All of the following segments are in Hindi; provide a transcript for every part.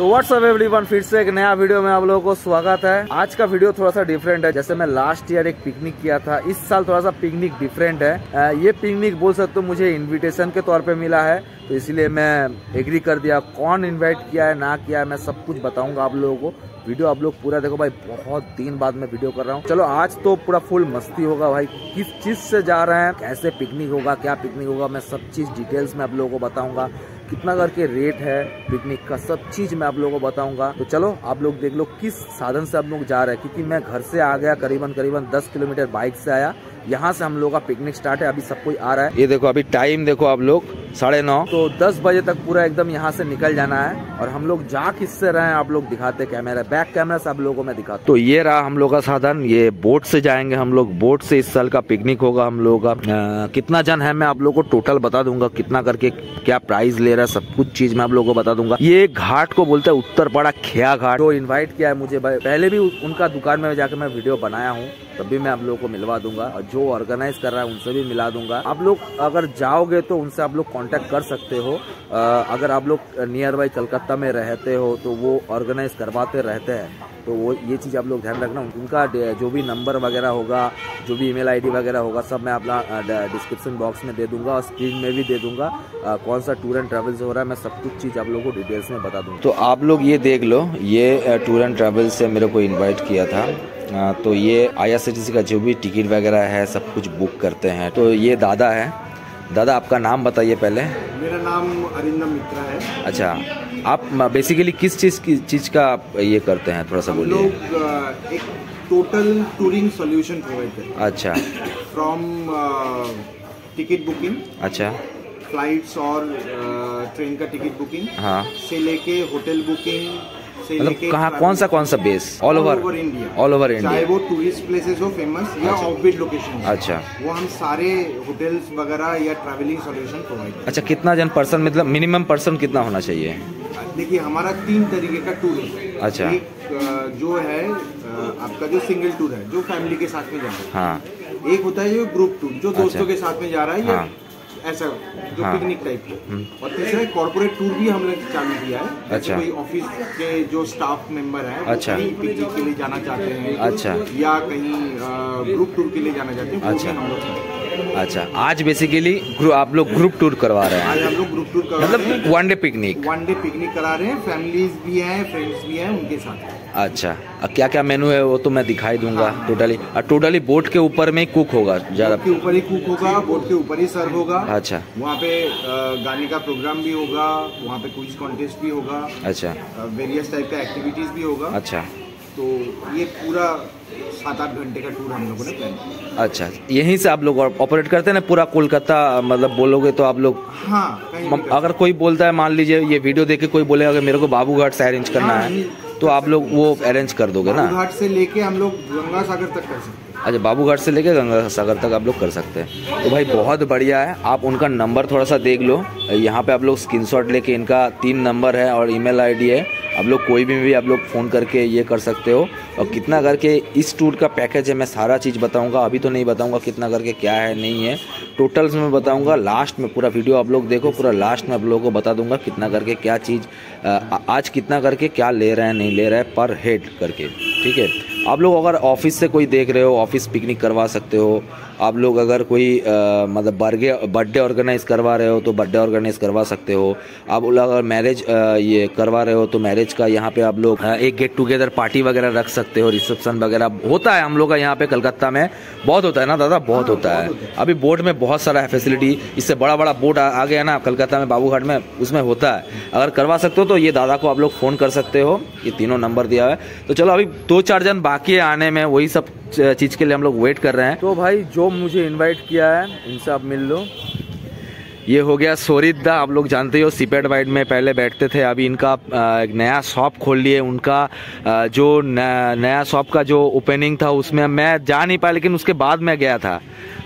तो व्हाट्सअप एवरीवन फिर से एक नया वीडियो में आप लोगों को स्वागत है। आज का वीडियो थोड़ा सा डिफरेंट है। जैसे मैं लास्ट ईयर एक पिकनिक किया था, इस साल थोड़ा सा पिकनिक डिफरेंट है ये पिकनिक बोल सकते हो मुझे इनविटेशन के तौर पे मिला है। तो इसलिए मैं एग्री कर दिया। कौन इन्वाइट किया है, ना किया है, मैं सब कुछ बताऊँगा आप लोगों को। वीडियो आप लोग पूरा देखो भाई, बहुत दिन बाद में वीडियो कर रहा हूँ। चलो, आज तो पूरा फुल मस्ती होगा भाई। किस चीज़ से जा रहे हैं, कैसे पिकनिक होगा, क्या पिकनिक होगा, मैं सब चीज़ डिटेल्स में आप लोगों को बताऊँगा। कितना करके रेट है पिकनिक का, सब चीज़ मैं आप लोगों को बताऊँगा। तो चलो, आप लोग देख लो किस साधन से आप लोग जा रहे हैं। क्योंकि मैं घर से आ गया, करीबन करीबन 10 किलोमीटर बाइक से आया। यहाँ से हम लोग का पिकनिक स्टार्ट है अभी सब कोई आ रहा है। ये देखो अभी टाइम देखो आप लोग साढ़े नौ। तो दस बजे तक पूरा एकदम यहाँ से निकल जाना है और हम लोग जा किससे रहे हैं आप लोग दिखाते कैमरा बैक कैमरा से आप लोगों को मैं दिखाता तो ये रहा हम लोग का साधन ये बोट से जाएँगे हम लोग। बोट से इस साल का पिकनिक होगा हम लोग का। कितना जन है मैं आप लोग को टोटल बता दूँगा कितना करके क्या प्राइस ले रहा है सब कुछ चीज़ मैं आप लोगों को बता दूँगा। ये घाट को बोलते हैं उत्तरपाड़ा खेया घाट। तो इनवाइट किया है मुझे पहले भी उनका दुकान में जाकर मैं वीडियो बनाया हूँ। तब भी मैं आप लोगों को मिलवा दूँगा और जो ऑर्गेनाइज कर रहा है उनसे भी मिला दूँगा। आप लोग अगर जाओगे तो उनसे आप लोग कांटेक्ट कर सकते हो। अ, अगर आप लोग नियर बाई कलकत्ता में रहते हो तो वो ऑर्गेनाइज करवाते रहते हैं। तो वो ये चीज़ आप लोग ध्यान रखना। उनका जो भी नंबर वगैरह होगा जो भी ईमेल आईडी वगैरह होगा सब मैं अपना डिस्क्रिप्शन बॉक्स में दे दूँगा और स्क्रीन में भी दे दूँगा। अ, कौन सा टूर एंड ट्रेवल्स हो रहा है मैं सब कुछ चीज़ आप लोगों को डिटेल्स में बता दूँगा। तो आप लोग ये देख लो ये टूर एंड ट्रेवल्स से मेरे को इन्वाइट किया था। तो ये आई का जो भी टिकट वगैरह है सब कुछ बुक करते हैं। तो ये दादा है। दादा आपका नाम बताइए पहले। मेरा नाम अरिंदम मित्रा है। अच्छा आप बेसिकली किस चीज़ की चीज़ का आप ये करते हैं? थोड़ा सा बोलिए। लोग एक टोटल टूरिंग सॉल्यूशन प्रोवाइड करते हैं। अच्छा। फ्रॉम टिकट बुकिंग अच्छा। फ्लाइट्स और ट्रेन का टिकट बुकिंग हाँ। से लेके होटल बुकिंग से मतलब कहाँ कौन सा कौन सा base all over India all over चाहे इंडिया वो टूरिस्ट प्लेसेस हो फ़ेमस या अच्छा। ऑफबीट लोकेशन अच्छा। वो हम सारे होटल्स वगैरह या ट्रैवलिंग सॉल्यूशन प्रोवाइड अच्छा कितना जन पर्सन मतलब मिनिमम पर्सन कितना होना चाहिए? देखिए हमारा तीन तरीके का टूर है। अच्छा। एक जो है आपका जो सिंगल टूर है जो फैमिली के साथ में जाना है। हाँ। एक होता है जो ग्रुप टूर जो दोस्तों अच्छा। के साथ में जा रहा है या हाँ। ऐसा जो हाँ। Picnic type hmm. और तीसरा कॉर्पोरेट टूर भी हमने चालू किया है अच्छा। कोई ऑफ़िस के जो स्टाफ मेंबर है अच्छा। कहीं पिकनिक के लिए जाना चाहते हैं अच्छा। या कहीं ग्रुप टूर के लिए जाना चाहते हैं अच्छा। हम लोग अच्छा आज बेसिकली आप लोग ग्रुप टूर करवा रहे आज हैं हम लोग ग्रुप टूर करा रहे हैं मतलब one day picnic one day picnic करा रहे हैं फैमिलीज़ भी हैं फ्रेंड्स भी हैं उनके साथ अच्छा। क्या क्या मेनू है वो तो मैं दिखाई दूँगा हाँ। टोटली और टोटली बोट के ऊपर में कुक होगा ज़्यादा के ऊपर ही कुक होगा बोट के ऊपर ही सर्व होगा। अच्छा। वहाँ पे गाने का प्रोग्राम भी होगा वहाँ पे क्विज कॉन्टेस्ट भी होगा। अच्छा। वेरियस टाइप का एक्टिविटीज़ भी होगा। अच्छा। तो ये पूरा सात आठ घंटे का टूर हम लोगों ने प्लान किया। अच्छा। यहीं से आप लोग ऑपरेट करते हैं ना पूरा कोलकाता मतलब बोलोगे तो आप लोग हाँ अगर कोई बोलता है मान लीजिए ये वीडियो देख के कोई बोलेगा कि मेरे को बाबू घाट से अरेंज करना हाँ, है। तो आप लोग वो अरेंज कर दोगे ना? घाट से लेके हम लोग गंगा सागर तक कर सकते अच्छा बाबू घाट से लेके गंगा सागर तक आप लोग कर सकते हैं। तो भाई, बहुत बढ़िया है। आप उनका नंबर थोड़ा सा देख लो। यहाँ पे आप लोग स्क्रीनशॉट लेके इनका तीन नंबर है और ईमेल आईडी है। आप लोग कोई भी भी आप लोग फ़ोन करके ये कर सकते हो। और कितना करके इस टूर का पैकेज है, मैं सारा चीज़ बताऊँगा। अभी तो नहीं बताऊँगा कितना करके क्या है, नहीं है। टोटल्स में बताऊँगा। लास्ट में पूरा वीडियो आप लोग देखो। पूरा लास्ट में आप लोगों को बता दूँगा कितना करके क्या चीज़ आज कितना करके क्या ले रहे हैं, नहीं ले रहे हैं पर हेड करके। ठीक है? आप लोग अगर ऑफ़िस से कोई देख रहे हो ऑफ़िस पिकनिक करवा सकते हो। आप लोग अगर कोई अ, मतलब बर्गे बर्थडे ऑर्गेनाइज करवा रहे हो तो बर्थडे ऑर्गेनाइज करवा सकते हो। आप लोग अगर मैरिज ये करवा रहे हो तो मैरिज का यहाँ पे आप लोग एक गेट टुगेदर पार्टी वगैरह रख सकते हो रिसेप्शन वगैरह। होता है हम लोग का यहाँ पे कलकत्ता में बहुत होता है ना दादा? बहुत होता है। अभी बोट में बहुत सारा है फैसिलिटी इससे बड़ा बड़ा बोट आ, आ गया ना कलकत्ता में बाबूघाट में उसमें होता है। अगर करवा सकते हो तो ये दादा को आप लोग फ़ोन कर सकते हो। ये तीनों नंबर दिया है। तो चलो अभी दो चार जन बाकी है आने में वही सब चीज़ के लिए हम लोग वेट कर रहे हैं। तो भाई जो मुझे इन्वाइट किया है इनसे आप मिल लो। ये हो गया सोरिदा आप लोग जानते हो सीपेड वाइड में पहले बैठते थे अभी इनका एक नया शॉप खोल लिए उनका जो नया शॉप का जो ओपनिंग था उसमें मैं जा नहीं पाया लेकिन उसके बाद मैं गया था।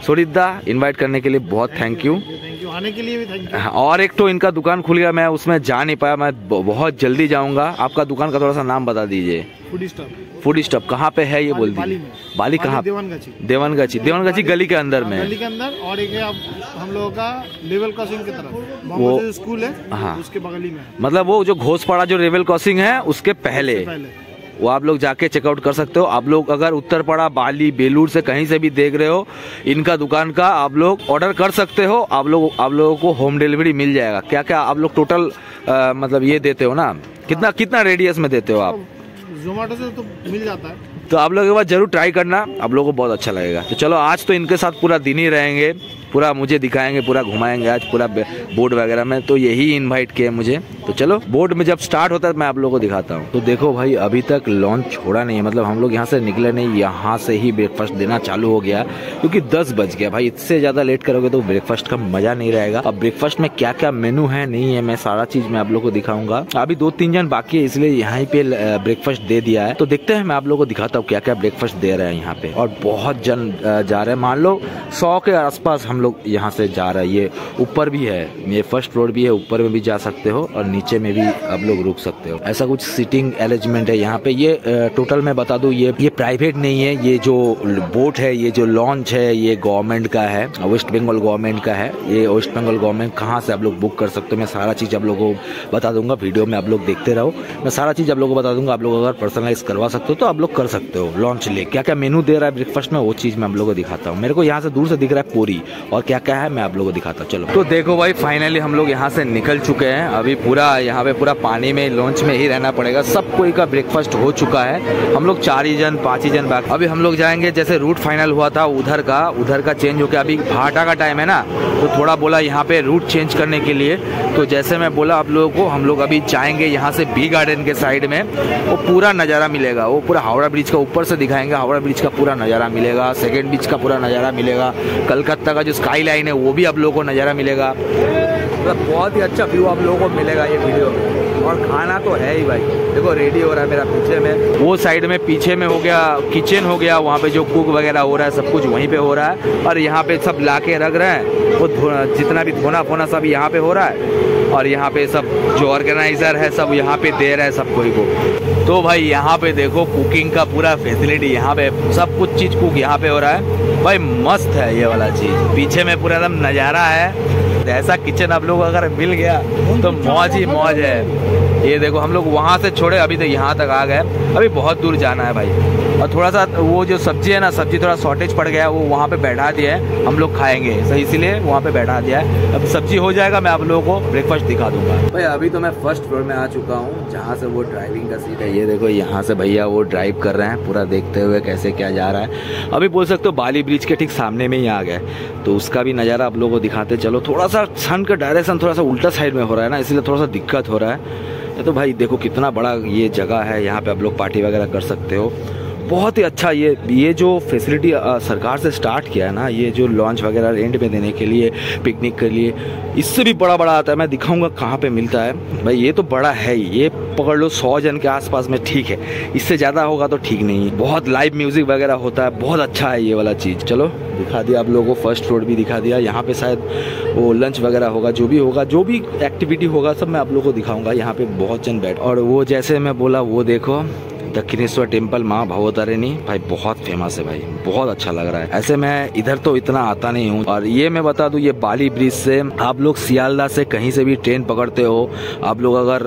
सोरिदा इनवाइट करने के लिए बहुत थैंक यू यू आने के लिए भी थैंक यू हाँ, और एक तो इनका दुकान खुल गया मैं उसमें जा नहीं पाया मैं बहुत जल्दी जाऊँगा। आपका दुकान का थोड़ा सा नाम बता दीजिए। फूडी स्टार फ़ूड स्टॉप कहाँ पे है ये बोल बाली दी में। बाली कहाँ? देवनगछी। देवनगछी। देवनगछी गली के अंदर में। गली के अंदर और एक हम लोगों का लेवल क्रॉसिंग की तरफ़। वो- स्कूल है हाँ। उसके बगल में मतलब वो जो घोसपाड़ा जो रेवल क्रॉसिंग है उसके पहले। वो आप लोग जाके चेकआउट कर सकते हो। आप लोग अगर उत्तरपड़ा बाली बेलूर से कहीं से भी देख रहे हो इनका दुकान का आप लोग ऑर्डर कर सकते हो। आप लोग आप लोगों को होम डिलीवरी मिल जाएगा। क्या क्या आप लोग टोटल मतलब ये देते हो ना? कितना कितना रेडियस में देते हो आप? जोमेटो से तो मिल जाता है। तो आप लोग एक बार ज़रूर ट्राई करना। आप लोगों को बहुत अच्छा लगेगा। तो चलो आज तो इनके साथ पूरा दिन ही रहेंगे। पूरा मुझे दिखाएँगे, पूरा घुमाएँगे आज, पूरा बोर्ड वगैरह में तो यही इनवाइट किया मुझे। तो चलो बोर्ड में जब स्टार्ट होता है, मैं आप लोगों को दिखाता हूँ। तो देखो भाई, अभी तक लॉन्च छोड़ा नहीं है। मतलब हम लोग यहाँ से निकले नहीं, यहाँ से ही ब्रेकफास्ट देना चालू हो गया, क्योंकि दस बज गया। भाई, इससे ज़्यादा लेट करोगे तो ब्रेकफास्ट का मज़ा नहीं रहेगा। अब ब्रेकफास्ट में क्या क्या मेनू है, नहीं है, मैं सारा चीज़ मैं आप लोग को दिखाऊँगा। अभी दो तीन जन बाकी है, इसलिए यहाँ पे ब्रेकफास्ट दे दिया है। तो देखते हैं, मैं आप लोग को दिखाता हूँ क्या क्या ब्रेकफास्ट दे रहे हैं यहाँ पे। और बहुत जन जा रहे हैं। मान लो, सौ के आसपास हम लोग यहाँ से जा रहे हैं। ये ऊपर भी है। ये फ़र्स्ट फ्लोर भी है, ऊपर में भी जा सकते हो और नीचे में भी आप लोग रुक सकते हो। ऐसा कुछ सीटिंग अरेंजमेंट है यहाँ पे। ये टोटल मैं बता दूँ, ये ये प्राइवेट नहीं है। ये जो बोट है, ये जो लॉन्च है, ये गवर्नमेंट का है। वेस्ट बंगाल गवर्नमेंट का है। ये वेस्ट बंगाल गवर्नमेंट कहाँ से आप लोग बुक कर सकते हो? मैं सारा चीज़ आप लोगों को बता दूँगा। वीडियो में आप लोग देखते रहो। मैं सारा चीज़ आप लोगों को बता दूँगा। आप लोग अगर पर्सनलाइज करवा सकते हो तो आप लोग कर सकते हो। लॉन्च ले। क्या क्या मेनू दे रहा है ब्रेकफास्ट में? वो चीज़ मैं आप लोगों को दिखाता हूँ। मेरे को यहाँ से दूर से दिख रहा है पूरी। और क्या क्या है मैं आप लोगों को दिखाता हूँ। चलो। तो देखो भाई फाइनली हम लोग यहाँ से निकल चुके हैं। अभी पूरा, यहाँ पे पूरा पानी में लॉन्च में ही रहना पड़ेगा। सब कोई का ब्रेकफास्ट हो चुका है। हम लोग चार ही जन, पाँच ही जन बाकी अभी हम लोग जाएँगे, जैसे रूट फाइनल हुआ था उधर का उधर का चेंज हो गया अभी भाटा का टाइम है ना। तो थोड़ा बोला यहाँ पे रूट चेंज करने के लिए। तो जैसे मैं बोला आप लोगों को, हम लोग अभी जाएँगे यहाँ से बी गार्डन के साइड में। वो पूरा नज़ारा मिलेगा। वो पूरा हावड़ा ब्रिज का ऊपर से दिखाएँगे। हावड़ा ब्रिज का पूरा नज़ारा मिलेगा। सेकेंड ब्रिज का पूरा नज़ारा मिलेगा। कलकत्ता का जो स्काई लाइन है, वो भी आप लोगों को नज़ारा मिलेगा। मतलब बहुत ही अच्छा व्यू आप लोगों को मिलेगा ये वीडियो में और खाना तो है ही भाई। देखो रेडी हो रहा है मेरा पीछे में। वो साइड में पीछे में हो गया किचन हो गया, वहाँ पे जो कुक वगैरह हो रहा है, सब कुछ वहीं पे हो रहा है। और यहाँ पे सब ला के रख रहे हैं। वो जितना भी धोना फोना सब यहाँ पे हो रहा है। और यहाँ पे सब जो ऑर्गेनाइजर है, सब यहाँ पे दे रहे हैं सब कोई को। तो भाई, यहाँ पे देखो कुकिंग का पूरा फैसिलिटी यहाँ पे सब कुछ चीज़ कुक यहाँ पे हो रहा है। भाई, मस्त है ये वाला चीज़। पीछे में पूरा एकदम नज़ारा है। ऐसा किचन आप लोग अगर मिल गया तो मौज ही मौज है। ये देखो हम लोग वहाँ से छोड़े अभी तो यहाँ तक आ गए। अभी बहुत दूर जाना है भाई। और थोड़ा सा वो जो सब्ज़ी है ना सब्ज़ी थोड़ा शॉर्टेज पड़ गया है, वो वहाँ पे बैठा दिया है। हम लोग खाएँगे सही इसीलिए वहाँ पे बैठा दिया है। अब सब्ज़ी हो जाएगा मैं आप लोगों को ब्रेकफास्ट दिखा दूँगा। भाई अभी तो मैं फ़र्स्ट फ्लोर में आ चुका हूँ जहाँ से वो ड्राइविंग का सीट है। ये देखो यहाँ से भैया वो ड्राइव कर रहे हैं पूरा देखते हुए कैसे क्या जा रहा है। अभी बोल सकते हो बाली ब्रिज के ठीक सामने में ही आ गए। तो उसका भी नज़ारा आप लोगों को दिखाते चलो। थोड़ा सा सन का डायरेक्शन थोड़ा सा उल्टा साइड में हो रहा है ना इसलिए थोड़ा सा दिक्कत हो रहा है। तो भाई देखो कितना बड़ा ये जगह है, यहाँ पे आप लोग पार्टी वगैरह कर सकते हो। बहुत ही अच्छा ये ये जो फैसिलिटी सरकार से स्टार्ट किया है ना, ये जो लॉन्च वगैरह रेंट में देने के लिए पिकनिक के लिए, इससे भी बड़ा बड़ा आता है। मैं दिखाऊँगा कहाँ पे मिलता है। भाई, ये तो बड़ा है ही। ये पकड़ लो, सौ जन के आसपास में ठीक है। इससे ज़्यादा होगा तो ठीक नहीं। है बहुत लाइव म्यूज़िक वगैरह होता है। बहुत अच्छा है ये वाला चीज़। चलो, दिखा दिया आप लोगों को। फ़र्स्ट फ्लोर भी दिखा दिया। यहाँ पे शायद वो लंच वगैरह होगा, जो भी होगा, जो भी एक्टिविटी होगा, सब मैं आप लोगों को दिखाऊँगा। यहाँ पे बहुत जन बैठ और वो जैसे मैं बोला, वो देखो। दक्षिणेश्वर टेंपल माँ भगवतारिणी भाई, बहुत फ़ेमस है भाई, बहुत अच्छा लग रहा है। ऐसे मैं इधर तो इतना आता नहीं हूँ। और ये मैं बता दूँ, ये बाली ब्रिज से आप लोग सियालदा से कहीं से भी ट्रेन पकड़ते हो, आप लोग अगर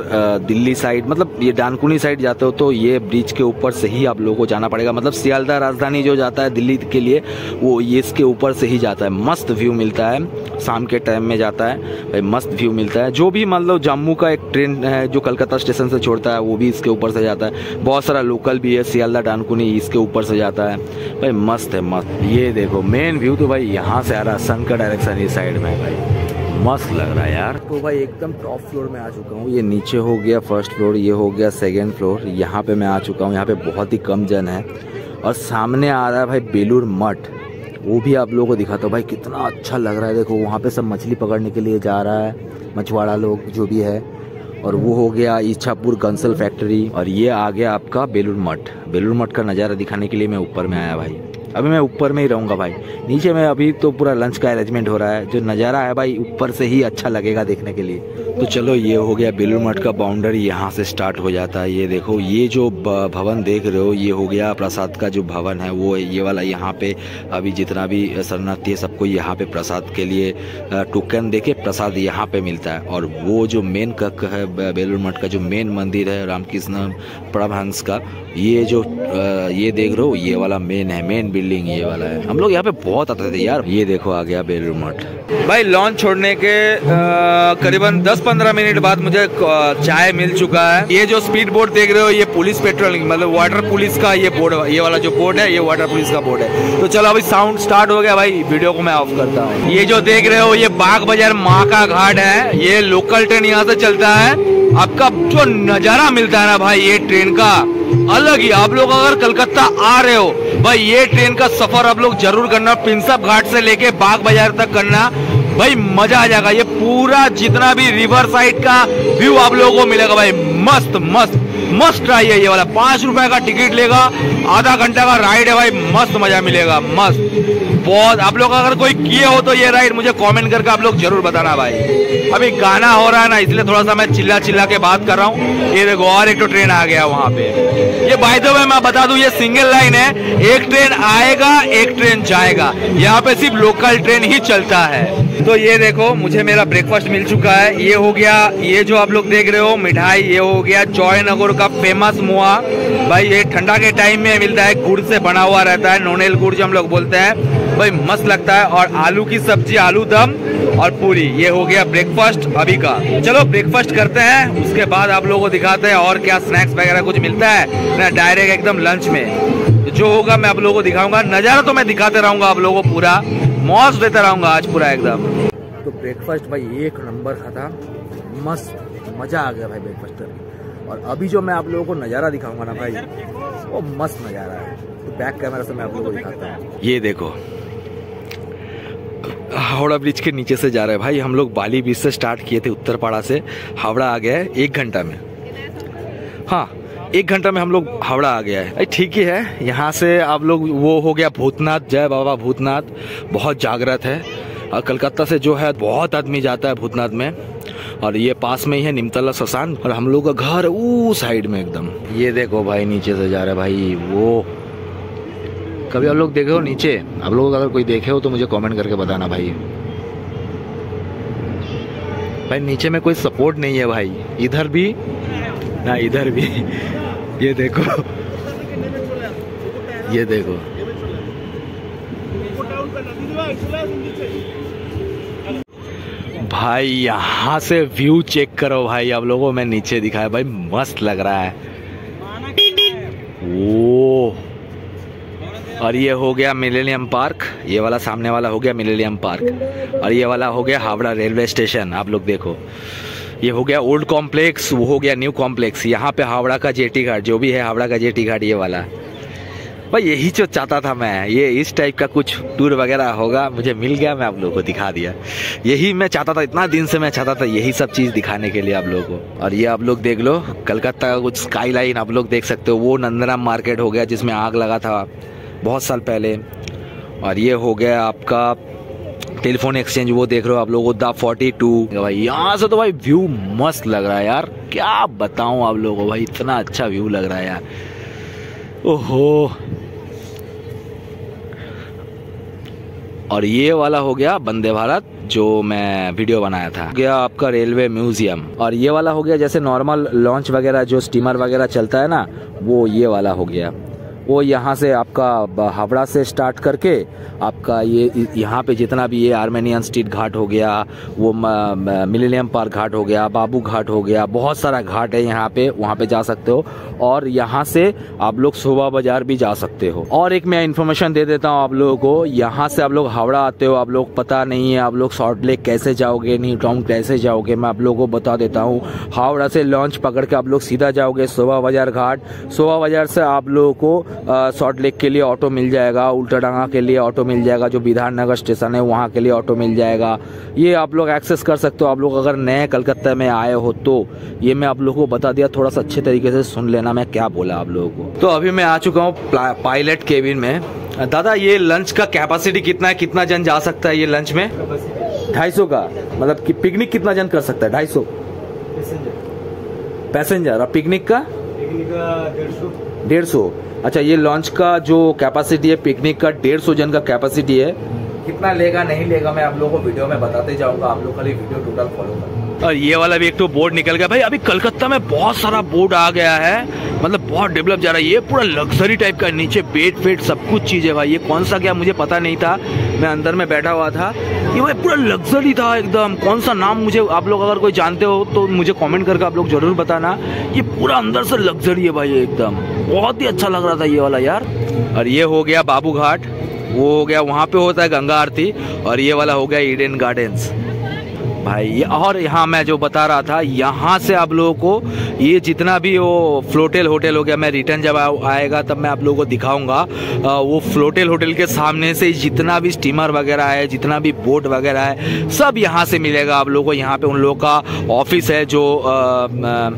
दिल्ली साइड मतलब ये डानकुनी साइड जाते हो तो ये ब्रिज के ऊपर से ही आप लोगों को जाना पड़ेगा। मतलब सियालदा राजधानी जो जाता है दिल्ली के लिए, वो ये इसके ऊपर से ही जाता है। मस्त व्यू मिलता है। शाम के टाइम में जाता है। भाई, मस्त व्यू मिलता है। जो भी मतलब जम्मू का एक ट्रेन है, जो कलकत्ता स्टेशन से छोड़ता है, वो भी इसके ऊपर से जाता है। बहुत सारा लोकल भी है सियालदा डानकुनी इसके ऊपर से जाता है। भाई, मस्त है, मस्त। ये देखो मेन व्यू तो भाई यहाँ से आ रहा है सन का डायरेक्शन इस साइड में। भाई मस्त लग रहा है यार। तो भाई, एकदम टॉप फ्लोर में आ चुका हूँ। ये नीचे हो गया फ़र्स्ट फ्लोर ये हो गया सेकेंड फ्लोर यहाँ पे मैं आ चुका हूँ, यहाँ पे बहुत ही कम जन है। और सामने आ रहा है भाई बेलूर मठ। वो भी आप लोगों को दिखाता हूँ। भाई, कितना अच्छा लग रहा है। देखो, वहाँ पे सब मछली पकड़ने के लिए जा रहा है, मछुआरा लोग जो भी है। और वो हो गया इच्छापुर कंसल फैक्ट्री। और ये आ गया आपका बेलूर मठ। बेलूर मठ का नज़ारा दिखाने के लिए मैं ऊपर में आया भाई। अभी मैं ऊपर में ही रहूँगा भाई। नीचे में अभी तो पूरा लंच का अरेंजमेंट हो रहा है। जो नज़ारा है भाई, ऊपर से ही अच्छा लगेगा देखने के लिए। तो चलो, ये हो गया बेलूर मठ का बाउंड्री यहाँ से स्टार्ट हो जाता है। ये देखो, ये जो भवन देख रहे हो, ये हो गया प्रसाद का जो भवन है, वो ये वाला यहाँ पे अभी जितना भी शरणार्थी है सबको यहाँ पे प्रसाद के लिए टोकन दे के प्रसाद यहाँ पे मिलता है। और वो जो मेन कक है बेलूर मठ का जो मेन मंदिर है, रामकृष्ण परमहंस का, ये जो ये देख रहे हो, ये वाला मेन है। मेन बिल्डिंग ये वाला है। हम लोग यहाँ पे बहुत आते थे यार। ये देखो आ गया बेलूर मठ भाई लॉन्च छोड़ने के करीबन 10-15 मिनट बाद मुझे चाय मिल चुका है। ये जो स्पीड बोर्ड देख रहे हो, ये पुलिस पेट्रोलिंग मतलब वाटर पुलिस का ये बोर्ड ये वाला जो बोर्ड है, ये वाटर पुलिस का बोर्ड है। तो चलो, अभी साउंड स्टार्ट हो गया भाई वीडियो को मैं ऑफ़ करता हूँ। ये जो देख रहे हो, ये बाग बाज़ार माँ का घाट है। ये लोकल ट्रेन यहाँ से चलता है। आपका जो नज़ारा मिलता है ना भाई, ये ट्रेन का, अलग ही। आप लोग अगर कलकत्ता आ रहे हो भाई, ये ट्रेन का सफ़र आप लोग ज़रूर करना पिंसअप घाट से लेके बाग बाज़ार तक करना। भाई, मज़ा आ जाएगा। ये पूरा जितना भी रिवर साइड का व्यू आप लोगों को मिलेगा भाई। मस्त मस्त। मस्त ट्राई है ये वाला। पाँच रुपए का टिकट लेगा, आधा घंटा का राइड है भाई, मस्त मज़ा मिलेगा, मस्त। बहुत आप लोग अगर कोई किए हो तो ये राइड मुझे कमेंट करके आप लोग ज़रूर बताना भाई। अभी गाना हो रहा है ना, इसलिए थोड़ा सा मैं चिल्ला चिल्ला के बात कर रहा हूँ। ये देखो, और एक तो ट्रेन आ गया वहाँ पे। ये द वे मैं बता दूँ, ये सिंगल लाइन है। एक ट्रेन आएगा, एक ट्रेन जाएगा। यहाँ पे सिर्फ़ लोकल ट्रेन ही चलता है। तो ये देखो, मुझे मेरा ब्रेकफास्ट मिल चुका है। ये हो गया, ये जो आप लोग देख रहे हो, मिठाई, ये हो गया जॉयनगर का फ़ेमस मुआ। भाई, ये ठंडा के टाइम में मिलता है, गुड़ से बना हुआ रहता है, नोनेल गुड़ जो हम लोग बोलते हैं। भाई, मस्त लगता है, और आलू की सब्ज़ी, आलू दम और पूरी, ये हो गया ब्रेकफास्ट अभी का। चलो ब्रेकफास्ट करते हैं, उसके बाद आप लोगों को दिखाते हैं और क्या स्नैक्स वगैरह कुछ मिलता है, ना डायरेक्ट एकदम लंच में। जो होगा मैं आप लोगों को दिखाऊँगा, नज़ारा तो मैं दिखाते रहूँगा आप लोगों को पूरा। मौज देता रहूँगा आज पूरा एकदम। तो ब्रेकफास्ट भाई एक नंबर का था। मस्त मज़ा आ गया भाई ब्रेकफास्ट करके। और अभी जो मैं आप लोगों को नज़ारा दिखाऊँगा ना भाई वो मस्त नज़ारा है। तो बैक कैमरा से मैं आप लोगों को दिखाता हूँ। ये देखो। हावड़ा ब्रिज के नीचे से जा रहे हैं भाई। हम लोग बाली ब्रिज से स्टार्ट किए थे उत्तरपाड़ा से। हावड़ा आ गया है एक घंटा में। हाँ एक घंटा में हम लोग हावड़ा आ गया है। ठीक ही है, यहाँ से आप लोग, वो हो गया भूतनाथ, जय बाबा भूतनाथ। बहुत जागृत है। और कलकत्ता से जो है, बहुत आदमी जाता है भूतनाथ में। और ये पास में ही है निमतला शशान और हम लोग का घर वो साइड में एकदम। ये देखो भाई, नीचे से जा रहे भाई, वो। कभी आप लोग देखे हो नीचे? आप लोग अगर कोई देखे हो तो मुझे कमेंट करके बताना भाई। भाई, नीचे में कोई सपोर्ट नहीं है भाई। इधर भी ना, इधर भी। ये देखो। ये देखो। भाई, यहाँ से व्यू चेक करो भाई। आप लोगों में नीचे दिखाया। भाई, मस्त लग रहा है। ओ और ये हो गया मिलेनियम पार्क ये वाला सामने वाला हो गया मिलेनियम पार्क और ये वाला हो गया हावड़ा रेलवे स्टेशन। आप लोग देखो। ये हो गया ओल्ड कॉम्प्लेक्स वो हो गया न्यू कॉम्प्लेक्स यहाँ पे हावड़ा का जेटी घाट, जो भी है हावड़ा का जेटी घाट, ये वाला। भाई यही जो चाहता था मैं, ये इस टाइप का कुछ टूर वगैरह होगा, मुझे मिल गया, मैं आप लोगों को दिखा दिया। यही मैं चाहता था, इतना दिन से मैं चाहता था यही सब चीज़ दिखाने के लिए आप लोगों को। और ये आप लोग देख लो, कलकत्ता का कुछ स्काई लाइन आप लोग देख सकते हो, वो नंदराम मार्केट हो गया, जिसमें आग लगा था बहुत साल पहले। और ये हो गया आपका टेलीफोन एक्सचेंज वो देख रहे हो आप लोगों द फोर्टी टू भाई, यहाँ से तो भाई व्यू मस्त लग रहा है यार। क्या बताऊँ आप लोगों को भाई, इतना अच्छा व्यू लग रहा है यार। ओहो। और ये वाला हो गया वंदे भारत, जो मैं वीडियो बनाया था। गया आपका रेलवे म्यूज़ियम और ये वाला हो गया जैसे नॉर्मल लॉन्च वगैरह, जो स्टीमर वगैरह चलता है ना, वो ये वाला हो गया। वो यहाँ से आपका हावड़ा से स्टार्ट करके आपका ये यहाँ पे जितना भी ये आर्मेनियन स्ट्रीट घाट हो गया, वो मिलेनियम पार्क घाट हो गया बाबू घाट हो गया, बहुत सारा घाट है यहाँ पे, वहाँ पे जा सकते हो। और यहाँ से आप लोग शोभा बाज़ार भी जा सकते हो। और एक मैं इन्फॉर्मेशन दे देता हूँ आप लोगों को, यहाँ से आप लोग हावड़ा आते हो, आप लोग पता नहीं है आप लोग शॉर्ट लेक कैसे जाओगे न्यू टाउन कैसे जाओगे, मैं आप लोगों को बता देता हूँ। हावड़ा से लॉन्च पकड़ के आप लोग सीधा जाओगे शोभा बाज़ार घाट। शोभा बाज़ार से आप लोगों को शॉर्ट लेक के लिए ऑटो मिल जाएगा उल्टा डांगा के लिए ऑटो मिल जाएगा जो विधान नगर स्टेशन है वहाँ के लिए ऑटो मिल जाएगा। ये आप लोग एक्सेस कर सकते हो। आप लोग अगर नए कलकत्ता में आए हो तो ये मैं आप लोगों को बता दिया थोड़ा सा अच्छे तरीके से सुन लेना मैं क्या बोला आप लोगों को। तो अभी मैं आ चुका हूँ पायलट केबिन में। दादा ये लंच का कैपेसिटी कितना है? कितना जन जा सकता है ये लंच में? ढाई सौ का? मतलब कि पिकनिक कितना जन कर सकता है? ढाई सौ? पैसेंजर और पिकनिक का? डेढ़ सौ। अच्छा ये लॉन्च का जो कैपेसिटी है पिकनिक का डेढ़ सौ जन का कैपेसिटी है। कितना लेगा नहीं लेगा मैं आप लोगों को वीडियो में बताते जाऊँगा। आप लोग खाली वीडियो टोटल फॉलो करें। और ये वाला भी एक तो बोर्ड निकल गया। भाई अभी कलकत्ता में बहुत सारा बोर्ड आ गया है। मतलब बहुत डेवलप जा रहा है। ये पूरा लग्जरी टाइप का नीचे बेड फेड सब कुछ चीज़ है भाई। ये कौन सा क्या मुझे पता नहीं था। मैं अंदर में बैठा हुआ था। ये भाई पूरा लग्जरी था एकदम। कौन सा नाम मुझे आप लोग अगर कोई जानते हो तो मुझे कॉमेंट करके आप लोग ज़रूर बताना। ये पूरा अंदर से लग्जरी है भाई एकदम। बहुत ही अच्छा लग रहा था ये वाला यार। और ये हो गया बाबू घाट वो हो गया वहाँ पे होता है गंगा आरती और ये वाला हो गया ईडन गार्डन्स भाई और यहाँ मैं जो बता रहा था यहाँ से आप लोगों को ये जितना भी वो फ्लोटेल होटल हो गया मैं रिटर्न जब आएगा तब मैं आप लोगों को दिखाऊँगा। वो फ्लोटेल होटल के सामने से जितना भी स्टीमर वगैरह है जितना भी बोट वगैरह है सब यहाँ से मिलेगा आप लोगों को। यहाँ पे उन लोगों का ऑफ़िस है जो आ, आ,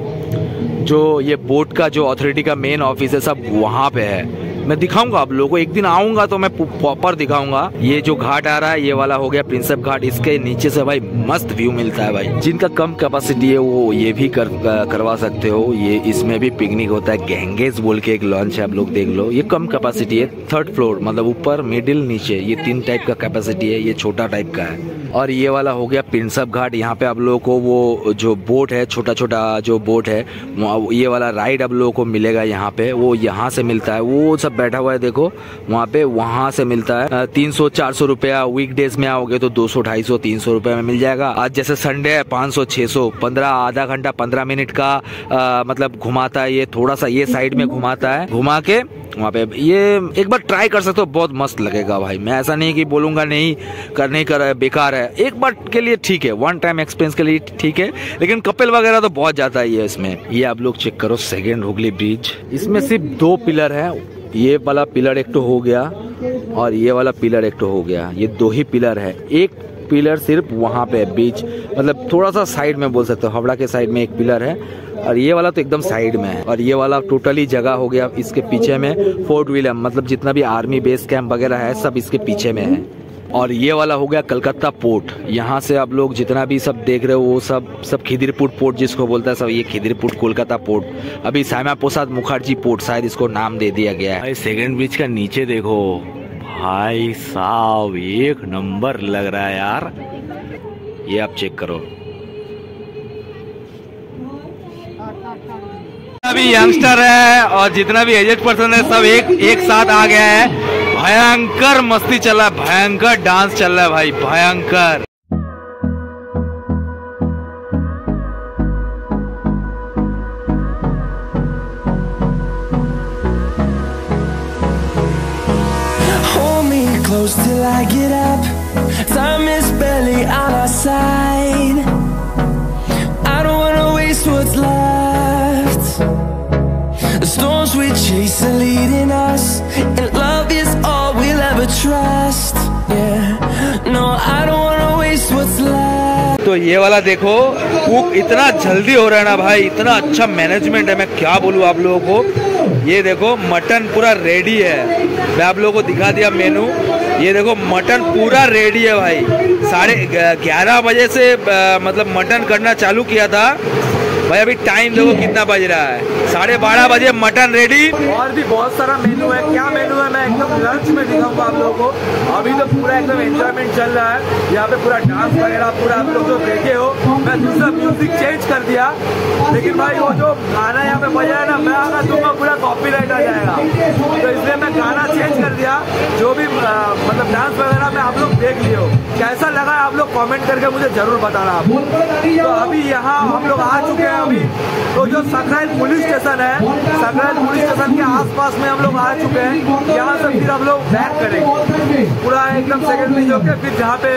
जो ये बोट का जो अथॉरिटी का मेन ऑफ़िस है सब वहाँ पे है। मैं दिखाऊँगा आप लोगों को एक दिन आऊँगा तो मैं प्रॉपर दिखाऊँगा। ये जो घाट आ रहा है ये वाला हो गया प्रिंसेप घाट। इसके नीचे से भाई मस्त व्यू मिलता है भाई। जिनका कम कैपेसिटी है वो ये भी कर, करवा सकते हो। ये इसमें भी पिकनिक होता है। गैंगेज बोल के एक लॉन्च है आप लोग देख लो। ये कम कैपेसिटी है थर्ड फ्लोर मतलब ऊपर मिडिल नीचे। ये तीन टाइप का कैपेसिटी है ये छोटा टाइप का है। और ये वाला हो गया प्रिंसप घाट। यहाँ पे आप लोगों को वो जो बोट है छोटा छोटा जो बोट है ये वाला राइड आप लोगों को मिलेगा यहाँ पे। वो यहाँ से मिलता है। वो सब बैठा हुआ है देखो वहाँ पे वहाँ से मिलता है। तीन सौ चार सौ रुपया वीक डेज़ में आओगे तो दो सौ ढाई सौ तीन सौ रुपये में मिल जाएगा। आज जैसे संडे है पाँच सौ छः सौ पंद्रह आधा घंटा पंद्रह मिनट का आ, मतलब घुमाता है ये थोड़ा सा ये साइड में घुमाता है। घुमा के वहाँ पे ये एक बार ट्राई कर सकते हो बहुत मस्त लगेगा भाई। मैं ऐसा नहीं कि बोलूँगा नहीं कर नहीं कर बेकार है। एक बार के लिए ठीक है वन टाइम एक्सपीरियंस के लिए ठीक है, लेकिन कपिल वगैरह तो बहुत जाता है इसमें। ये आप लोग चेक करो सेकेंड हुगली ब्रिज इसमें सिर्फ़ दो पिलर है, ये वाला पिलर एक तो हो गया और ये वाला पिलर एक तो हो गया। ये दो ही पिलर है। एक पिलर सिर्फ़ वहाँ पे बीच मतलब थोड़ा सा साइड में बोल सकते हो, हावड़ा के साइड में एक पिलर है और ये वाला तो एकदम साइड में है। और ये वाला टोटली जगह हो गया इसके पीछे में फोर्ट विलियम मतलब जितना भी आर्मी बेस कैंप वगैरह है, सब इसके पीछे में है। और ये वाला हो गया कलकत्ता पोर्ट। यहाँ से आप लोग जितना भी सब देख रहे हो, वो सब सब खिदिरपुर पोर्ट जिसको बोलता है, सब ये खिदिरपुर कोलकाता पोर्ट। अभी श्यामा प्रसाद मुखर्जी पोर्ट, शायद इसको नाम दे दिया गया है। सेकेंड ब्रिज का नीचे देखो। भाई साहब, एक नंबर लग रहा है यार। ये आप चेक करो। अभी यंगस्टर है और जितना भी एजेड पर्सन है, सब एक एक साथ आ गया है। भयंकर मस्ती चल रहा है भयंकर डांस चल रहा है भाई भयंकर close till I get up Time is barely on our side I don't wanna waste what's left The storms we chase are leading us trust, yeah. No, i don't wanna waste what's left. तो ये वाला देखो कुक इतना जल्दी हो रहा है ना भाई, इतना अच्छा मैनेजमेंट है, मैं क्या बोलूँ आप लोगों को। ये देखो, मटन पूरा रेडी है। मैं आप लोगों को दिखा दिया मेनू ये देखो, मटन पूरा रेडी है भाई। साढ़े ग्यारह बजे से मतलब मटन करना चालू किया था। भाई, अभी टाइम देखो कितना बज रहा है। साढ़े बारह बजे मटन रेडी और भी बहुत सारा मेनू है। क्या मेनू है? मैं एकदम लंच में दिखाऊँगा आप लोगों को। अभी तो पूरा एकदम एंजॉयमेंट चल रहा है। यहाँ पे पूरा डांस वगैरह पूरा आप लोग जो देखे हो, मैं दूसरा म्यूज़िक चेंज कर दिया। लेकिन भाई, वो जो गाना यहाँ पे बजा है ना, मैं अगर दूँगा, पूरा कॉपी आ जाएगा। तो इसलिए मैं गाना चेंज कर दिया। जो भी मतलब डांस वगैरह में आप लोग देख लियो कैसा लगा आप लोग कमेंट करके मुझे ज़रूर बताना आप। तो अभी यहाँ हम लोग आ चुके हैं अभी। तो जो सकराइल पुलिस स्टेशन है सकराइल पुलिस स्टेशन के आसपास में हम लोग आ चुके हैं। यहाँ से फिर हम लोग बैक करेंगे। पूरा एकदम सेकंड में जो फिर जहाँ पे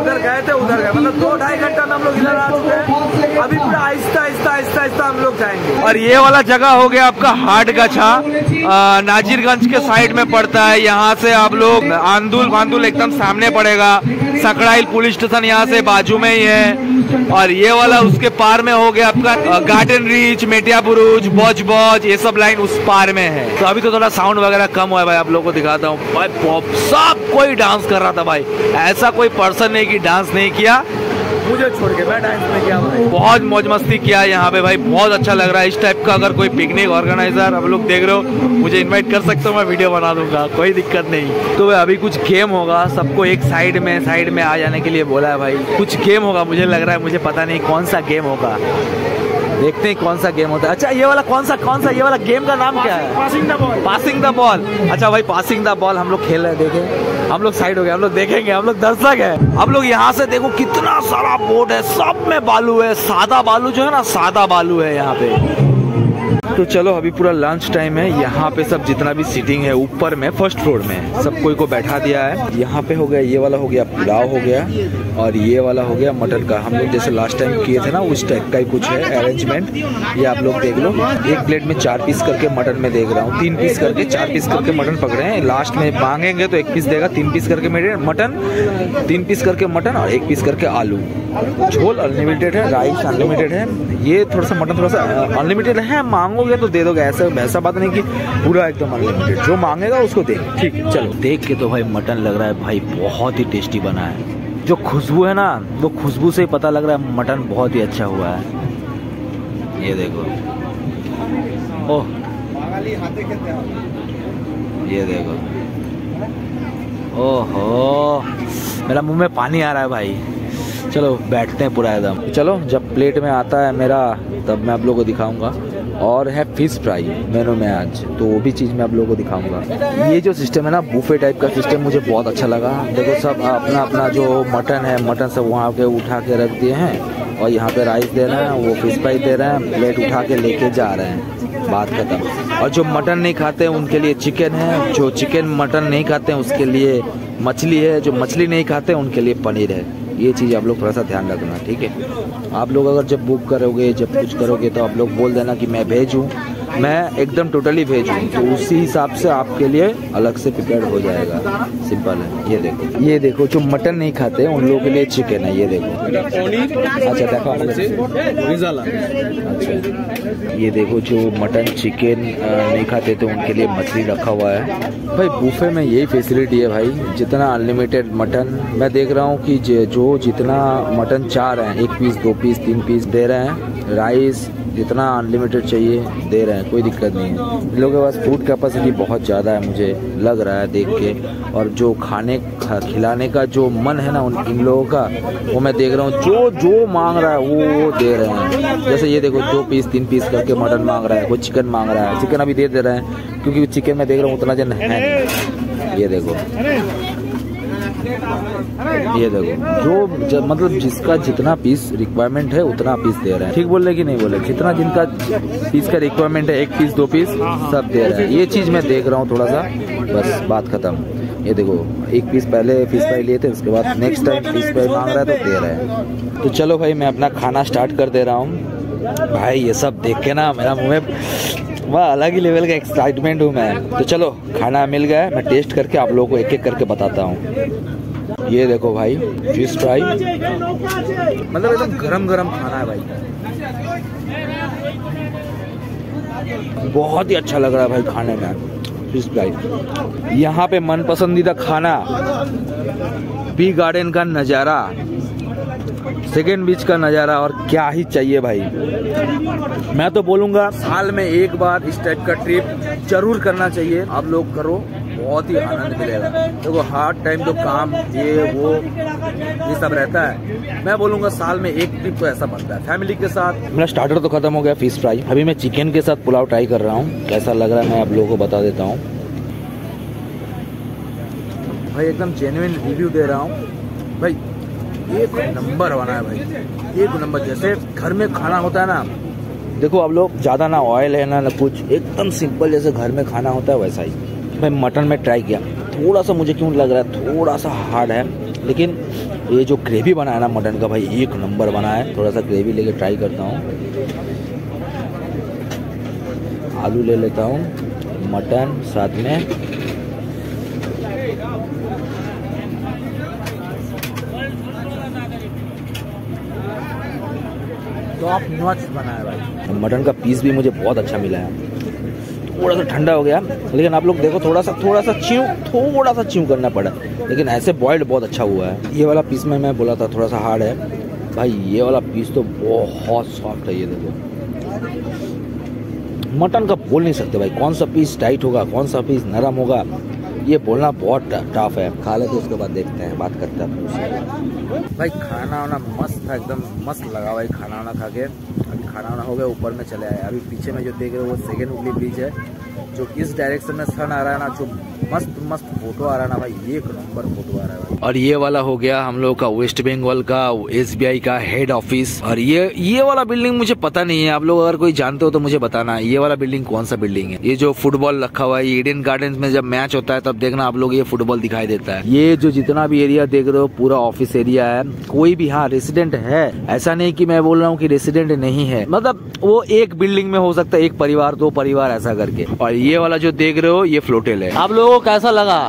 उधर गए थे, उधर गए। मतलब दो ढाई घंटा में हम लोग इधर आ चुके हैं। अभी पूरा आहिस्ता आहिस्ता आहिस्ता आहिस्ता हम लोग जाएँगे। और ये वाला जगह हो गया आपका हाट गछा नाजिरगंज के साइड में पड़ता है। यहाँ से आप लोग आंदुल वांदुल एकदम सामने पड़ेगा। सकड़ाइल पुलिस स्टेशन यहाँ से बाजू में ही है। और ये वाला उसके पार में हो गया आपका गार्डन रीच मेटिया बुरुज बॉज बॉज ये सब लाइन उस पार में है। तो अभी तो थोड़ा साउंड वगैरह कम हुआ है भाई, आप लोगों को दिखाता हूँ। भाई पॉप सब कोई डांस कर रहा था भाई। ऐसा कोई पर्सन नहीं की डांस नहीं किया। मुझे छोड़ के, मैं डांस में गया भाई। बहुत मौज मस्ती किया यहाँ पे भाई, बहुत अच्छा लग रहा है। इस टाइप का अगर कोई पिकनिक ऑर्गेनाइजर आप लोग देख रहे हो, मुझे इन्वाइट कर सकते हो, मैं वीडियो बना दूँगा, कोई दिक्कत नहीं। तो भाई, अभी कुछ गेम होगा, सबको एक साइड में साइड में आ जाने के लिए बोला है भाई। कुछ गेम होगा, मुझे लग रहा है, मुझे पता नहीं कौन सा गेम होगा। देखते हैं कौन सा गेम होता है। अच्छा ये वाला कौन सा कौन सा ये वाला गेम का नाम क्या है? Passing the ball passing the ball अच्छा भाई पासिंग द बॉल हम लोग खेल रहे हैं देखें। हम लोग साइड हो गए हम लोग देखेंगे हम लोग दर्शक है। हम लोग यहाँ से देखो कितना सारा बोर्ड है सब में बालू है सादा बालू जो है ना सादा बालू है यहाँ पे। तो चलो, अभी पूरा लंच टाइम है। यहाँ पे सब जितना भी सीटिंग है, ऊपर में फ़र्स्ट फ्लोर में। सब कोई को बैठा दिया है। यहाँ पे हो गया, ये वाला हो गया, पुलाव हो गया, और ये वाला हो गया मटन का। हम लोग जैसे लास्ट टाइम किए थे ना, उस टाइप का ही कुछ है अरेंजमेंट ये आप लोग देख लो। एक प्लेट में चार पीस करके मटन में देख रहा हूँ। तीन पीस करके चार पीस करके मटन पकड़े हैं। लास्ट में मांगेंगे तो एक पीस देगा, तीन पीस करके मेरे मटन तीन पीस करके मटन और एक पीस करके आलू। झोल अनलिमिटेड है राइस अनलिमिटेड है। ये थोड़ा सा मटन थोड़ा सा अनलिमिटेड है। मांगोगे तो दे दोगे, ऐसा ऐसा बात नहीं कि पूरा एकदम अनलिमिटेड जो मांगेगा उसको दे ठीक, चलो, देख के तो भाई मटन लग रहा है, भाई बहुत ही टेस्टी बना है। जो खुशबू है ना, वो खुशबू से ही पता लग रहा है मटन बहुत ही अच्छा हुआ है। ये देखो। ओह। ये देखो। ओहो। मेरा मुँह में पानी आ रहा है भाई। चलो, बैठते हैं पूरा एकदम। चलो, जब प्लेट में आता है मेरा, तब मैं आप लोगों को दिखाऊँगा। और है फ़िश फ्राई मेनू में आज। तो वो भी चीज़ मैं आप लोगों को दिखाऊँगा। ये जो सिस्टम है ना बुफे टाइप का सिस्टम मुझे बहुत अच्छा लगा। देखो, सब अपना अपना जो मटन है मटन सब वहाँ के उठा के रख दिए हैं। और यहाँ पे राइस दे रहे हैं, वो फ़िश फ्राई दे रहे हैं प्लेट उठा के लेके जा रहे हैं। बात खत्म। और जो मटन नहीं खाते हैं उनके लिए चिकन है। जो चिकन मटन नहीं खाते हैं उसके लिए मछली है। जो मछली नहीं खाते हैं उनके लिए पनीर है। ये चीज़ आप लोग थोड़ा सा ध्यान रखना, ठीक है? आप लोग अगर जब बुक करोगे, जब कुछ करोगे तो आप लोग बोल देना कि मैं भेज। मैं एकदम टोटली भेज तो उसी हिसाब से आपके लिए अलग से प्रिपेयर हो जाएगा। सिंपल है। ये देखो। ये देखो जो मटन नहीं खाते उन लोगों के लिए चिकन है ये देखो। अच्छा देखो। अच्छा। ये देखो जो मटन चिकन नहीं खाते तो उनके लिए मछली रखा हुआ है। भाई बूफे में यही फैसिलिटी है भाई। जितना अनलिमिटेड मटन मैं देख रहा हूँ कि जो जितना मटन चाह रहे हैं एक पीस दो पीस तीन पीस दे रहे हैं राइस जितना अनलिमिटेड चाहिए, दे रहे हैं, कोई दिक्कत नहीं है। इन लोगों के पास फ़ूड कैपेसिटी बहुत ज़्यादा है, मुझे लग रहा है देख के। और जो खाने खिलाने का जो मन है ना उन, इन लोगों का, वो मैं देख रहा हूँ, जो जो मांग रहा है, वो वो दे रहे हैं। जैसे ये देखो, दो पीस तीन पीस करके मटन मांग रहा है, कोई चिकन मांग रहा है चिकन अभी दे दे रहे हैं, क्योंकि चिकन में देख रहा हूँ उतना जन है ये देखो। ये देखो जो ज, मतलब जिसका जितना पीस रिक्वायरमेंट है उतना पीस दे रहे हैं। ठीक बोल रहे कि नहीं बोले? जितना जिनका पीस का रिक्वायरमेंट है एक पीस दो पीस सब दे रहे हैं। ये चीज़ मैं देख रहा हूँ थोड़ा सा। बस बात खत्म। ये देखो एक पीस पहले फ़िश पाई लिए थे उसके बाद नेक्स्ट टाइम फ़िश पाई मांग रहा है तो दे रहे हैं। तो चलो भाई मैं अपना खाना स्टार्ट कर दे रहा हूँ। भाई ये सब देख के ना मेरा मुँह में वह, अलग ही लेवल का एक्साइटमेंट हूँ मैं। तो चलो, खाना मिल गया मैं टेस्ट करके आप लोगों को एक एक करके बताता हूँ। ये देखो भाई फ़िश फ्राई मतलब एकदम गरम गरम खाना है भाई। बहुत ही अच्छा लग रहा है भाई खाने में। फ़िश फ्राई यहाँ पे मन पसंदीदा खाना। पी गार्डन का नज़ारा। सेकेंड बीच का नज़ारा और क्या ही चाहिए भाई। मैं तो बोलूँगा, साल में एक बार इस टाइप का ट्रिप ज़रूर करना चाहिए। आप लोग करो, बहुत ही आनंद मिलेगा। देखो तो हार्ड टाइम तो काम, ये, वो, ये सब रहता है। मैं बोलूँगा, साल में एक ट्रिप तो ऐसा बनता है। फैमिली के साथ। मेरा स्टार्टर तो खत्म हो गया फ़िश फ्राई अभी मैं चिकन के साथ पुलाव ट्राई कर रहा हूँ। कैसा लग रहा है, मैं आप लोगों को बता देता हूँ। भाई, एकदम जेन्युइन रिव्यू दे रहा हूँ। भाई एक नंबर बना है भाई। एक नंबर जैसे घर में खाना होता है ना, देखो अब लोग, ज़्यादा ना ऑयल है ना ना कुछ, एकदम सिंपल जैसे घर में खाना होता है वैसा ही। मैं मटन में ट्राई किया। थोड़ा सा मुझे क्यों लग रहा है, थोड़ा सा हार्ड है, लेकिन ये जो ग्रेवी बना है ना मटन का भाई, एक नंबर बना है। थोड़ा सा ग्रेवी लेके ट्राई करता हूँ। आलू ले लेता हूँ मटन साथ में। टॉप नॉच बना है भाई। मटन का पीस भी मुझे बहुत अच्छा मिला है। थोड़ा सा ठंडा हो गया, लेकिन आप लोग देखो, थोड़ा सा थोड़ा सा च्यू थोड़ा सा च्यू करना पड़ा। लेकिन ऐसे बॉइल्ड बहुत अच्छा हुआ है। ये वाला पीस में मैं बोला था, थोड़ा सा हार्ड है। भाई, ये वाला पीस तो बहुत सॉफ्ट है ये देखो। मटन का बोल नहीं सकते भाई, कौन सा पीस टाइट होगा, कौन सा पीस नरम होगा। ये बोलना बहुत टफ है। खा लेते उसके बाद देखते हैं, बात करते हैं भाई, खाना वाना मस्त था, एकदम मस्त लगा भाई खाना वाना खा के। अभी खाना वाना हो गया, ऊपर में चले आए। अभी पीछे में जो देख रहे हो वो सेकेंड उगली ब्रिज है, जो किस डायरेक्शन में सन आ रहा है ना जो मस्त मस्त फ़ोटो आ रहा ना भाई, एक नंबर फ़ोटो आ रहा है भाई। और ये वाला हो गया हम लोग का वेस्ट बंगाल का एसबीआई का हेड ऑफ़िस और ये ये वाला बिल्डिंग मुझे पता नहीं है। आप लोग अगर कोई जानते हो तो मुझे बताना। ये वाला बिल्डिंग कौन सा बिल्डिंग है? ये जो फुटबॉल रखा हुआ है ईडन गार्डन में जब मैच होता है, तब देखना आप लोग ये फुटबॉल दिखाई देता है। ये जो जितना भी एरिया देख रहे हो, पूरा ऑफ़िस एरिया है। कोई भी हाँ रेसिडेंट है। ऐसा नहीं की मैं बोल रहा हूँ की रेसिडेंट नहीं है। मतलब वो एक बिल्डिंग में हो सकता है, एक परिवार, दो परिवार, ऐसा करके। और ये वाला जो देख रहे हो, ये फ्लोटेल है। आप लोगों को कैसा लगा?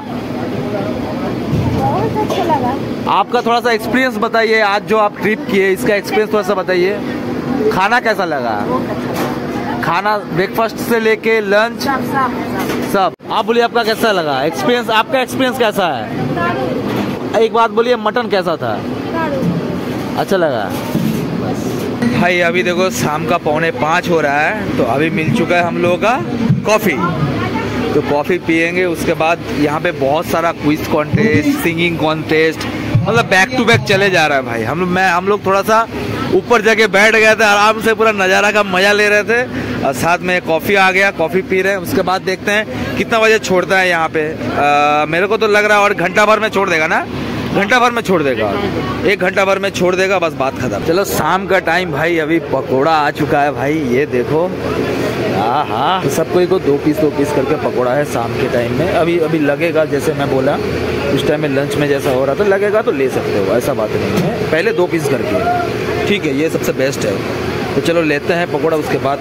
बहुत अच्छा लगा। आपका थोड़ा सा एक्सपीरियंस बताइए आज जो आप ट्रिप किए इसका एक्सपीरियंस थोड़ा सा बताइए। खाना कैसा लगा? अच्छा खाना ब्रेकफास्ट से लेके लंच सब आप बोलिए आपका कैसा लगा? एक्सपीरियंस आपका एक्सपीरियंस कैसा है? एक बात बोलिए मटन कैसा था? अच्छा लगा। भाई अभी देखो शाम का पौने पाँच हो रहा है तो अभी मिल चुका है हम लोगों का कॉफ़ी तो कॉफ़ी पियेंगे उसके बाद यहाँ पे बहुत सारा क्विज कॉन्टेस्ट सिंगिंग कॉन्टेस्ट मतलब बैक टू बैक चले जा रहा है भाई। हम मैं हम लोग थोड़ा सा ऊपर जाके बैठ गए थे आराम से पूरा नज़ारा का मज़ा ले रहे थे। और साथ में कॉफ़ी आ गया कॉफ़ी पी रहे हैं। उसके बाद देखते हैं कितना बजे छोड़ता है यहाँ पे। आ, मेरे को तो लग रहा है और घंटा भर में छोड़ देगा ना? घंटा भर में छोड़ देगा। एक घंटा भर में छोड़ देगा बस बात खत्म। चलो शाम का टाइम भाई अभी पकोड़ा आ चुका है भाई ये देखो। हाँ हाँ। सबको को दो पीस दो पीस करके पकोड़ा है शाम के टाइम में। अभी अभी लगेगा, जैसे मैं बोला, उस टाइम में लंच में जैसा हो रहा था, लगेगा तो ले सकते हो, ऐसा बात नहीं है। पहले दो पीस करके। ठीक है, ये सबसे बेस्ट है। तो चलो लेते हैं पकोड़ा, उसके बाद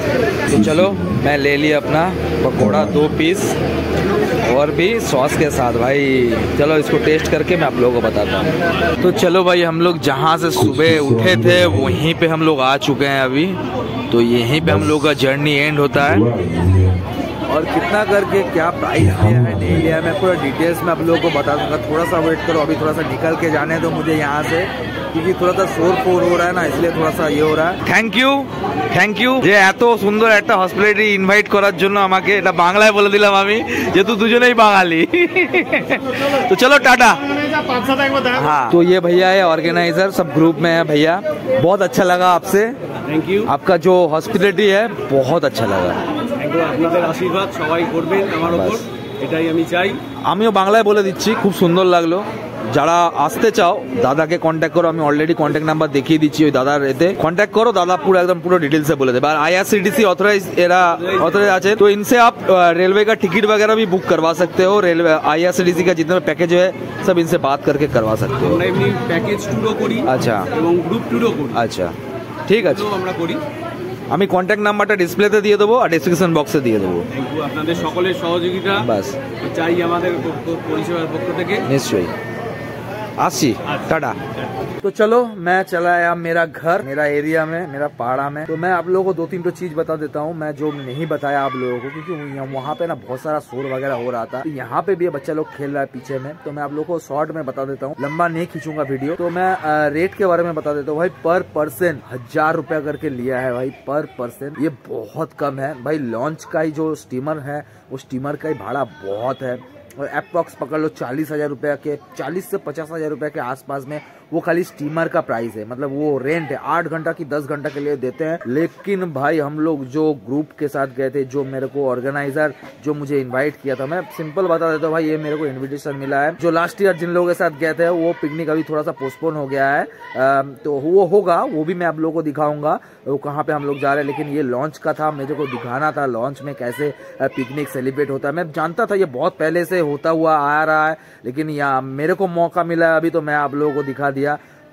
तो चलो, मैं ले लिया अपना पकोड़ा, दो पीस और भी सॉस के साथ, भाई। चलो इसको टेस्ट करके मैं आप लोगों को बताता हूँ। तो चलो भाई, हम लोग जहाँ से सुबह उठे थे, वहीं पे हम लोग आ चुके हैं अभी। तो यहीं पे हम लोग का जर्नी एंड होता है और कितना करके क्या प्राइस लिया है नहीं लिया है मैं पूरा डिटेल्स में आप लोगों को बता दूंगा थोड़ा सा वेट करो अभी थोड़ा सा निकल के जाने दो मुझे यहाँ से क्योंकि थोड़ा सा शोर फोर हो रहा है ना इसलिए थोड़ा सा ये हो रहा है থ্যাংক ইউ থ্যাংক ইউ যে এত সুন্দর একটা হসপিটালিটি ইনভাইট করার জন্য আমাকে এটা বাংলায় বলে দিলাম আমি যেহেতু দুজনেই বাঙালি তো চলো টাটা पाँच सात एक बताया हाँ तो ये भैया है ऑर्गेनाइजर सब ग्रुप में है भैया बहुत अच्छा लगा आपसे থ্যাংক ইউ আপনার যে হসপিটালিটি হ্যাঁ বহুত আচ্ছা লাগা একদম আপনাদের আশীর্বাদ সবাই করবেন আমার ওপর এটাই আমি চাই আমিও বাংলায় বলে দিচ্ছি খুব সুন্দর লাগলো যারা আসতে চাও দাদাকে কন্ট্যাক্ট করো আমি অলরেডি কন্ট্যাক্ট নাম্বার দেখিয়ে দিচ্ছি ওই দাদার এতে কন্ট্যাক্ট করো দাদা পুরো একদম পুরো ডিটেলসে বলে দেবে আর आईआरसीटीसी ऑथराइज এরা ऑथराइज আছে तो इनसे आप रेलवे का टिकट वगैरह भी बुक करवा सकते हो रेलवे आईआरसीटीसी का जितना पैकेज है सब इनसे बात करके करवा सकते हो पैकेज टूरो करी अच्छा এবং গ্রুপ টুরও করি আচ্ছা ঠিক আছে। আমরা করি। আমি কন্ট্যাক্ট নাম্বারটা ডিসপ্লেতে দিয়ে দেবো আর ডিসক্রিপশন বক্সে দিয়ে দেবো। আপনাদের সকলের সহযোগিতা। বাস। চাই আমাদের পরিষেবার পক্ষ থেকে। নিশ্চয়ই। अस्सी टाटा तो चलो, मैं चला आया मेरा घर, मेरा एरिया में, मेरा पहाड़ा में। तो मैं आप लोगों को दो तीन तो चीज़ बता देता हूँ। मैं जो नहीं बताया आप लोगों को, क्योंकि वहाँ पे ना बहुत सारा शोर वगैरह हो रहा था। तो यहाँ पे भी बच्चा लोग खेल रहा है पीछे में। तो मैं आप लोगों को शॉर्ट में बता देता हूँ। लंबा नहीं खींचूँगा वीडियो तो मैं रेट के बारे में बता देता हूँ। भाई पर पर्सन हज़ार रुपया करके लिया है भाई पर पर्सन ये बहुत कम है। भाई लॉन्च का ही जो स्टीमर है उस स्टीमर का ही भाड़ा बहुत है। और अप्रॉक्स पकड़ लो चालीस हज़ार रुपये के, चालीस से पचास हज़ार रुपये के आसपास में वो खाली स्टीमर का प्राइस है। मतलब वो रेंट है। आठ घंटा की दस घंटा के लिए देते हैं। लेकिन भाई हम लोग जो ग्रुप के साथ गए थे जो मेरे को ऑर्गेनाइजर जो मुझे इनवाइट किया था मैं सिंपल बता देता हूँ भाई ये मेरे को इनविटेशन मिला है। जो लास्ट ईयर जिन लोगों के साथ गए थे वो पिकनिक अभी थोड़ा सा पोस्टपोन हो गया है। अम, तो वो होगा वो भी मैं आप लोगों को दिखाऊँगा वो कहाँ पे हम लोग जा रहे हैं। लेकिन ये लॉन्च का था मेरे को दिखाना था लॉन्च में कैसे पिकनिक सेलिब्रेट होता है। मैं जानता था ये बहुत पहले से होता हुआ आ रहा है। लेकिन यहाँ मेरे को मौका मिला है अभी तो मैं आप लोगों को दिखा दिया।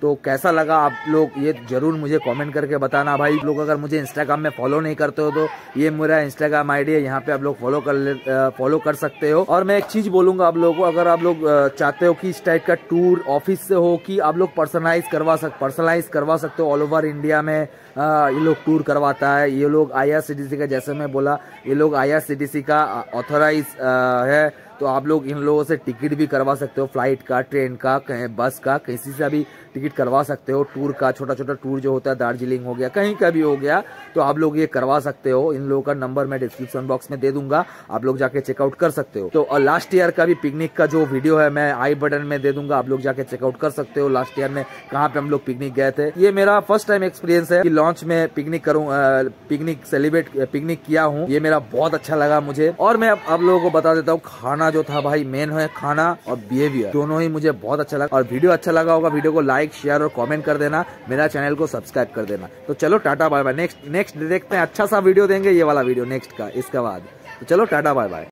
तो कैसा लगा आप लोग? ये ज़रूर मुझे कमेंट करके बताना भाई। लोग अगर मुझे इंस्टाग्राम में फॉलो नहीं करते हो तो ये मेरा इंस्टाग्राम आईडी है। यहाँ पे आप लोग फॉलो कर फॉलो कर सकते हो। और मैं एक चीज़ बोलूँगा आप लोगों को अगर आप लोग चाहते हो कि इस टाइप का टूर ऑफ़िस से हो कि आप लोग पर्सनलाइज करवा सक पर्सनलाइज करवा सकते हो ऑल ओवर इंडिया में आ, ये लोग टूर करवाता है। ये लोग आई का जैसे मैं बोला ये लोग आई का ऑथोराइज है। तो आप लोग इन लोगों से टिकट भी करवा सकते हो फ़्लाइट का ट्रेन का, कहीं बस का, किसी से भी टिकट करवा सकते हो टूर का छोटा छोटा टूर जो होता है दार्जिलिंग हो गया, कहीं का भी हो गया तो आप लोग ये करवा सकते हो। इन लोगों का नंबर मैं डिस्क्रिप्शन बॉक्स में दे दूँगा, आप लोग जाके चेकआउट कर सकते हो। तो लास्ट ईयर का भी पिकनिक का जो वीडियो है, मैं आई बटन में दे दूँगा, आप लोग जाके चेकआउट कर सकते हो लास्ट ईयर में कहाँ पे हम लोग पिकनिक गए थे। ये मेरा फ़र्स्ट टाइम एक्सपीरियंस है लॉन्च में पिकनिक करूँ पिकनिक सेलिब्रेट पिकनिक किया हूँ, ये मेरा बहुत अच्छा लगा मुझे। और मैं आप लोगों को बता देता हूँ खाना जो था भाई मेन है खाना और बिहेवियर दोनों ही मुझे बहुत अच्छा लगा। और वीडियो अच्छा लगा होगा वीडियो को लाइक शेयर और कॉमेंट कर देना। मेरा चैनल को सब्सक्राइब कर देना। तो चलो, tata bye bye next next देखते हैं। अच्छा सा वीडियो देंगे, ये वाला वीडियो नेक्स्ट का, इसके बाद। तो चलो, टाटा बाय बाय